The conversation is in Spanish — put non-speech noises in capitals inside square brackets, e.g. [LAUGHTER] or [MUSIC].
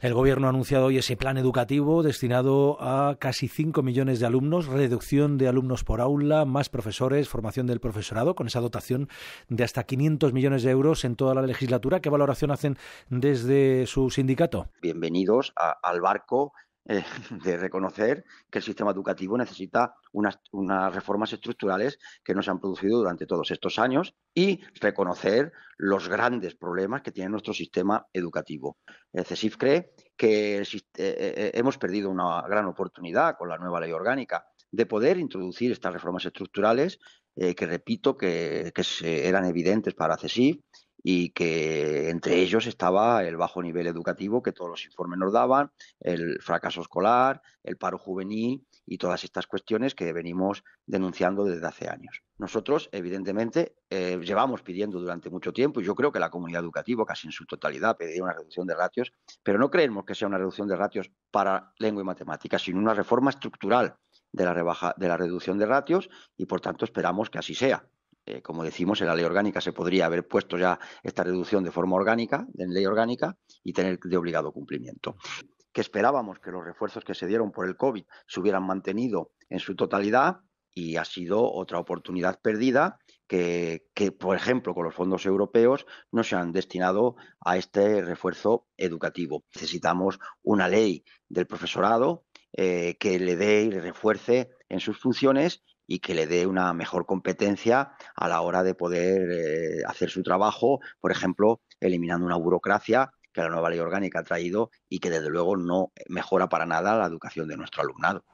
El Gobierno ha anunciado hoy ese plan educativo destinado a casi 5 millones de alumnos, reducción de alumnos por aula, más profesores, formación del profesorado, con esa dotación de hasta 500 millones de euros en toda la legislatura. ¿Qué valoración hacen desde su sindicato? Bienvenidos al barco eh, [LAUGHS] de reconocer que el sistema educativo necesita unas, unas, reformas estructurales que no se han producido durante todos estos años y reconocer los grandes problemas que tiene nuestro sistema educativo. El CESIF cree que eh, eh, hemos perdido una gran oportunidad con la nueva ley orgánica de poder introducir estas reformas estructurales que repito que, eran evidentes para CESIF y que entre ellos estaba el bajo nivel educativo que todos los informes nos daban, el fracaso escolar, el paro juvenil y todas estas cuestiones que venimos denunciando desde hace años. Nosotros, evidentemente, eh, llevamos pidiendo durante mucho tiempo, y yo creo que la comunidad educativa casi en su totalidad pediría una reducción de ratios, pero no creemos que sea una reducción de ratios para lengua y matemáticas, sino una reforma estructural de la, rebaja, de la reducción de ratios y, por tanto, esperamos que así sea. Eh, como decimos, en la ley orgánica se podría haber puesto ya esta reducción de forma orgánica, en ley orgánica, y tener de obligado cumplimiento. Que esperábamos que los refuerzos que se dieron por el COVID se hubieran mantenido en su totalidad y ha sido otra oportunidad perdida que, por ejemplo, con los fondos europeos no se han destinado a este refuerzo educativo. Necesitamos una ley del profesorado eh, que le dé y le refuerce en sus funciones y que le dé una mejor competencia a la hora de poder eh, hacer su trabajo, por ejemplo, eliminando una burocracia que la nueva ley orgánica ha traído y que desde luego no mejora para nada la educación de nuestro alumnado.